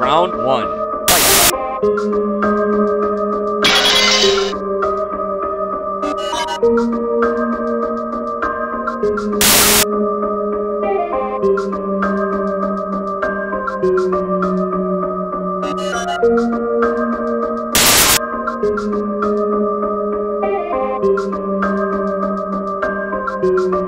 Round 1. Fight! thank you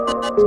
you